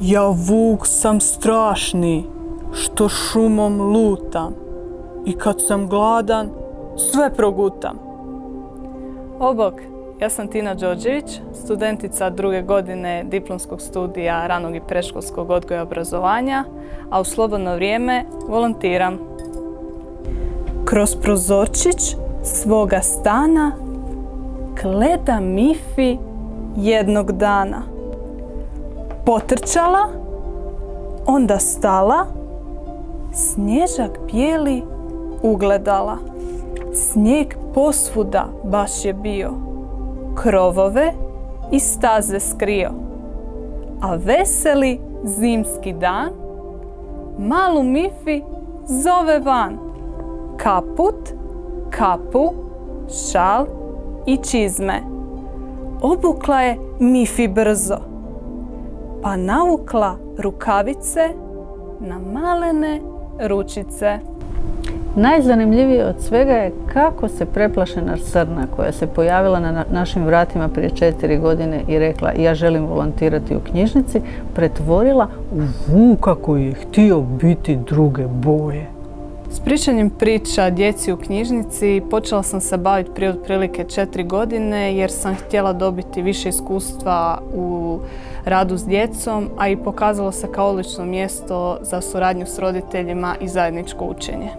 Ja vuk sam strašni, što šumom lutam. I kad sam gladan, sve progutam. Obok, ja sam Tina Đorđević, studentica druge godine diplomskog studija ranog i preškolskog odgoja i obrazovanja, a u slobodno vrijeme volontiram. Kroz prozorčić svoga stana gleda Mifi jednog dana. Potrčala, onda stala, snježak bijeli ugledala. Snijeg posvuda baš je bio, krovove i staze skrio. A veseli zimski dan malu Mifi zove van. Kaput, kapu, šal i čizme. Obukla je Mifi brzo, pa naukla rukavice na malene ručice. Najzanimljivije od svega je kako se preplašena srna koja se pojavila na našim vratima prije četiri godine i rekla ja želim volontirati u knjižnici, pretvorila u vuka koji je htio biti druge boje. S pričanjem priča djeci u knjižnici počela sam se baviti prije otprilike četiri godine jer sam htjela dobiti više iskustva u radu s djecom, a i pokazalo se kao odlično mjesto za suradnju s roditeljima i zajedničko učenje.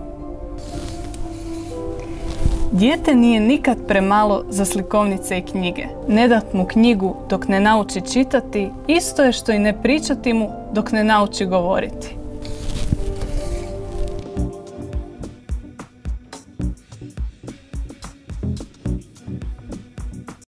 Dijete nije nikad premalo za slikovnice i knjige. Ne dat mu knjigu dok ne nauči čitati, isto je što i ne pričati mu dok ne nauči govoriti.